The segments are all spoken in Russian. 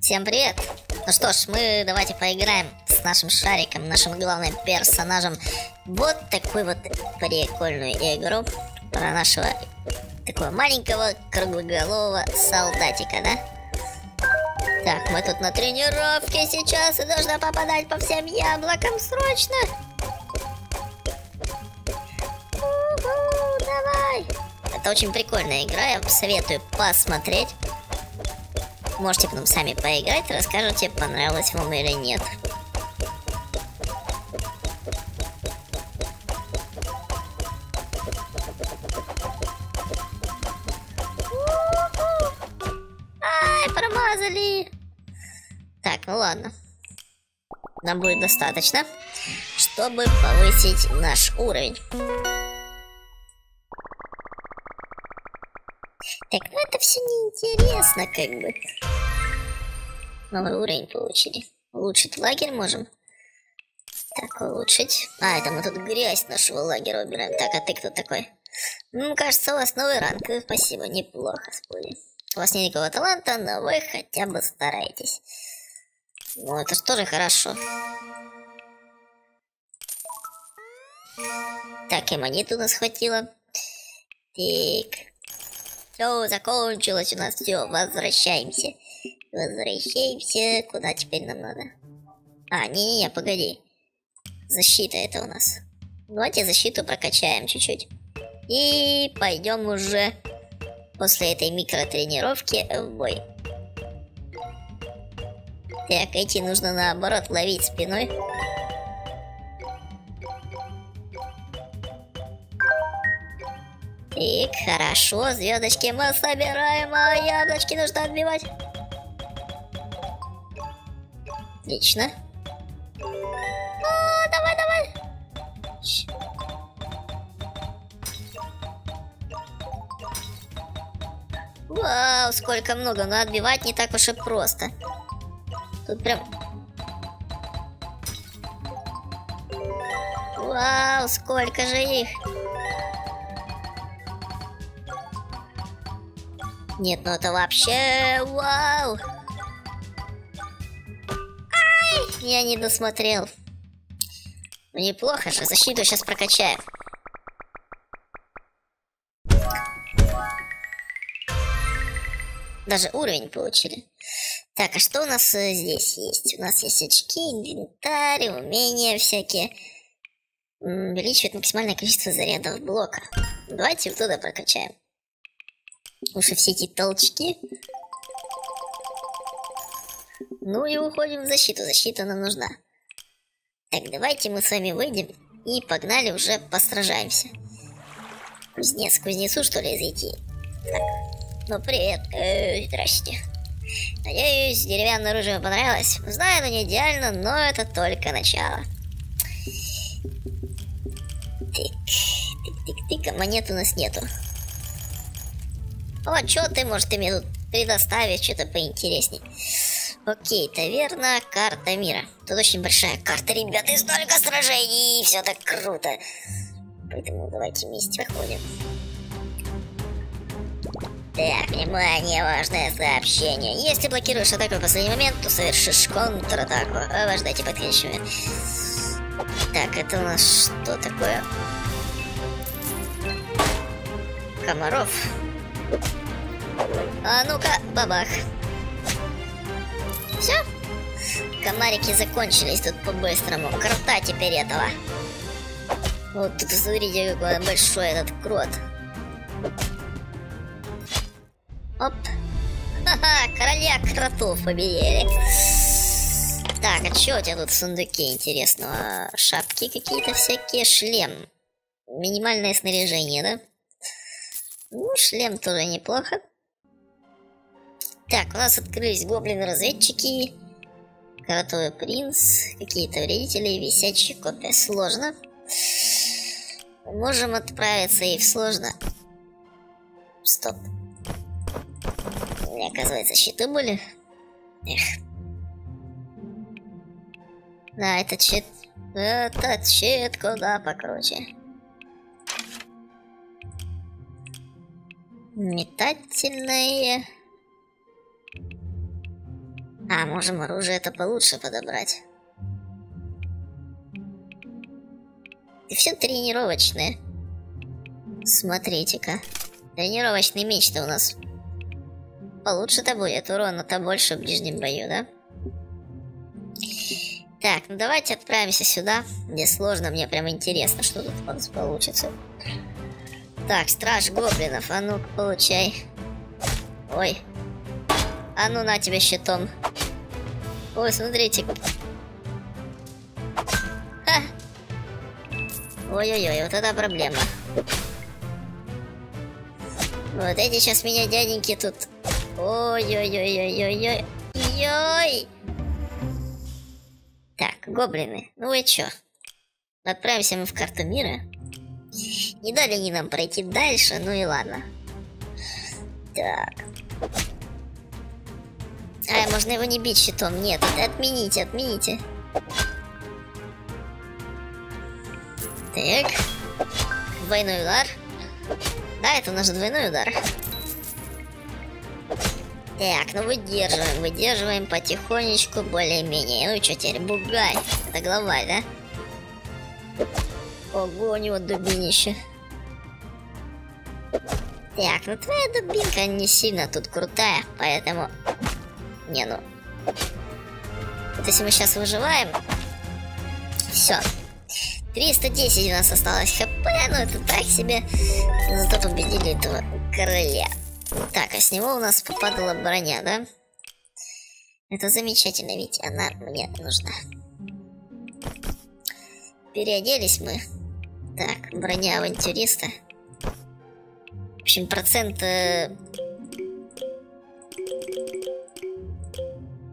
Всем привет! Ну что ж, мы давайте поиграем с нашим шариком, нашим главным персонажем. Вот такую вот прикольную игру про нашего такого маленького круглоголового солдатика, да? Так, мы тут на тренировке сейчас и должна попадать по всем яблокам срочно. Давай! Это очень прикольная игра, я советую посмотреть. Можете потом сами поиграть, расскажете, понравилось вам или нет. Ай, промазали! Так, ну ладно. Нам будет достаточно, чтобы повысить наш уровень. Все неинтересно, как бы. Новый уровень получили. Улучшить лагерь можем. Так, улучшить. А, это мы тут грязь нашего лагеря убираем. Так, а ты кто такой? Ну, кажется, у вас новый ранг. Спасибо, неплохо, спорю. У вас нет никакого таланта, но вы хотя бы стараетесь. Ну, это же тоже хорошо. Так, и монету нас хватило. Так. Все, закончилось у нас все, возвращаемся. Возвращаемся. Куда теперь нам надо? А, не-не-не, погоди. Защита это у нас. Давайте защиту прокачаем чуть-чуть. И пойдем уже после этой микротренировки в бой. Так, эти нужно наоборот ловить спиной. Так, хорошо, звездочки мы собираем, а яблочки нужно отбивать. Отлично. А, давай, давай. Вау, сколько много, но отбивать не так уж и просто. Тут прям... Вау, сколько же их. Нет, ну это вообще вау! Ай, я не досмотрел. Ну неплохо же, защиту сейчас прокачаем. Даже уровень получили. Так, а что у нас э, здесь есть? У нас есть очки, инвентарь, умения всякие. Увеличивает максимальное количество зарядов блока. Давайте туда прокачаем. Уж и все эти толчки. Ну и уходим в защиту. Защита нам нужна. Так, давайте мы с вами выйдем и погнали уже посражаемся. Кузнец, кузнецу что ли зайти? Так, ну привет, э, здрасте. Надеюсь, деревянное оружие вам понравилось. Знаю, оно не идеально, но это только начало. Тик, тик, тик, тик, монет у нас нету. О, что ты, может, ты мне тут предоставишь что-то поинтересней. Окей, таверна, карта мира. Тут очень большая карта, ребята, и столько сражений, и все так круто. Поэтому давайте вместе походим. Так, внимание, важное сообщение. Если блокируешь атаку в последний момент, то совершишь контратаку. Обождайте подходящий. Так, это у нас что такое? Комаров. А ну-ка, бабах. Все? Комарики закончились тут по-быстрому. Крута теперь этого. Вот тут смотрите, какой большой этот крот. Оп. Ха-ха, короля кротов победили. Так, а что у тебя тут в сундуке интересного? Шапки какие-то всякие, шлем. Минимальное снаряжение, да? Ну, шлем тоже неплохо. Так, у нас открылись гоблины-разведчики, Кротовый принц, какие-то вредители, висячие копия. Сложно. Можем отправиться и в сложно. Стоп. У меня, оказывается, щиты были. Эх. Да, это щит... Это щит куда покруче. Метательные. А, можем оружие это получше подобрать. Все тренировочное. Смотрите-ка. Тренировочный меч-то у нас получше-то будет. Урона-то больше в ближнем бою, да? Так, ну давайте отправимся сюда, где сложно. Мне прям интересно, что тут у нас получится. Так, страж гоблинов, а ну получай. Ой. А ну на тебе щитом. Ой, смотрите. Ой-ой-ой, вот это проблема. Вот эти сейчас меня дяденьки тут... Ой-ой-ой-ой-ой-ой. Йой! Так, гоблины, ну вы чё? Отправимся мы в карту мира. Не дали они нам пройти дальше, ну и ладно. Так. А, можно его не бить щитом. Нет, отмените, отмените. Так. Двойной удар. Да, это наш двойной удар. Так, ну выдерживаем, выдерживаем потихонечку, более-менее. Ну что теперь, бугай. Это главарь, да? Ого, у него дубинище. Так, ну твоя дубинка не сильно тут крутая, поэтому... Не, ну... Вот если мы сейчас выживаем... Все. 310 у нас осталось хп, но это так себе. Зато победили этого короля. Так, а с него у нас попадала броня, да? Это замечательно, ведь она мне нужна. Переоделись мы. Так, броня авантюриста. В общем, процент... Э...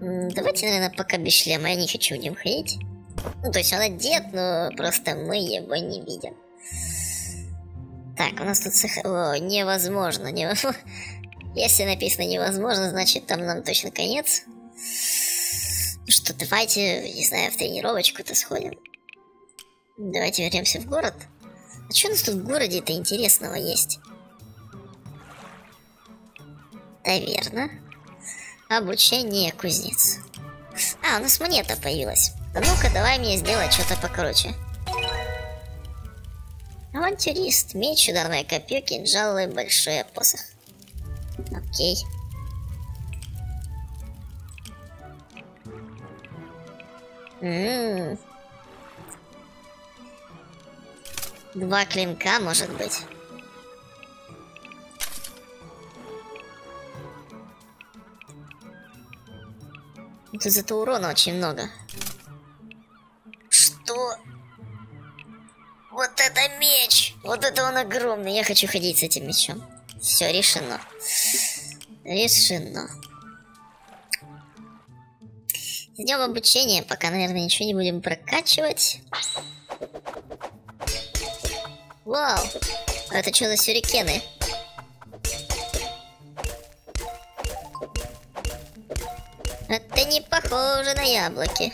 Давайте, наверное, пока без шлема. Я не хочу в нем ходить. Ну, то есть он одет, но просто мы его не видим. Так, у нас тут сах... О, невозможно, невозможно. Если написано невозможно, значит там нам точно конец. Что, давайте, не знаю, в тренировочку-то сходим. Давайте вернемся в город. А что у нас тут в городе-то интересного есть? Таверна. Обучение кузнец. А, у нас монета появилась. А ну-ка, давай мне сделать что-то покруче. Авантюрист, меч, ударное копье, кинжал и большой посох. Окей. Ммм. Два клинка, может быть. Тут зато урона очень много. Что? Вот это меч! Вот это он огромный. Я хочу ходить с этим мечом. Все, решено. Решено. Идем обучение, пока, наверное, ничего не будем прокачивать. Вау! Это что за сюрикены? Это не похоже на яблоки.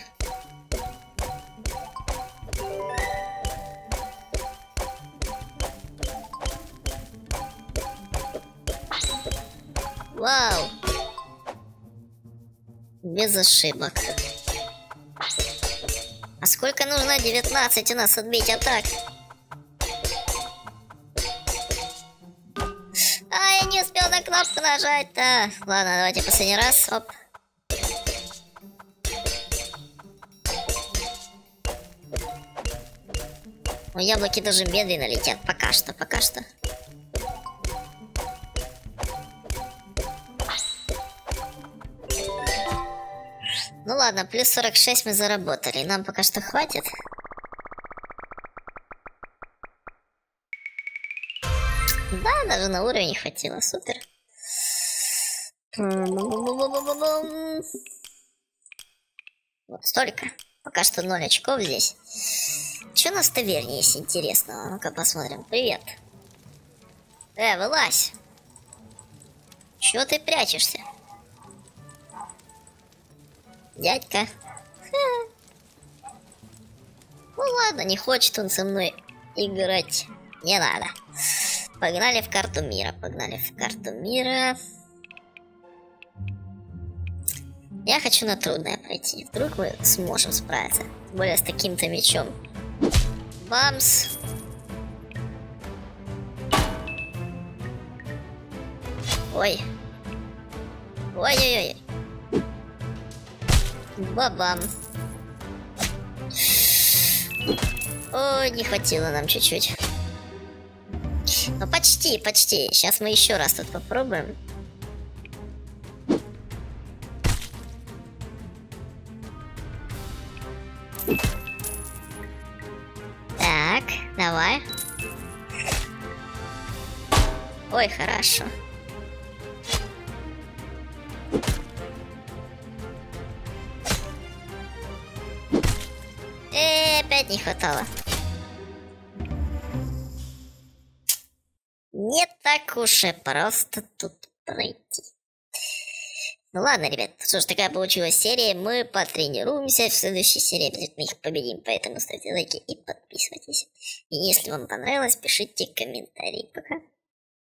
Вау! Без ошибок. А сколько нужно 19 у нас отбить атак? Кнопку нажать-то. Ладно, давайте последний раз. Оп. У яблоки даже медленно летят. Пока что, пока что. Ну ладно, плюс 46 мы заработали. Нам пока что хватит. Да, даже на уровень хватило. Супер. Вот столько. Пока что 0 очков здесь. Что у нас в таверне есть интересного? Ну-ка посмотрим. Привет. Э, вылазь. Чего ты прячешься? Дядька. Ну ладно, не хочет он со мной играть. Не надо. Погнали в карту мира. Погнали в карту мира. Я хочу на трудное пройти. Вдруг мы сможем справиться. Тем более с таким-то мечом. Бамс. Ой. Ой-ой-ой. Бабам. Ой, не хватило нам чуть-чуть. Ну почти, почти. Сейчас мы еще раз тут попробуем. Давай. Ой, хорошо. Э, опять не хватало. Не так уж и просто тут пройти. Ну ладно, ребят, что ж такая получилась серия, мы потренируемся, в следующей серии обязательно их победим, поэтому ставьте лайки и подписывайтесь. И если вам понравилось, пишите комментарии. Пока.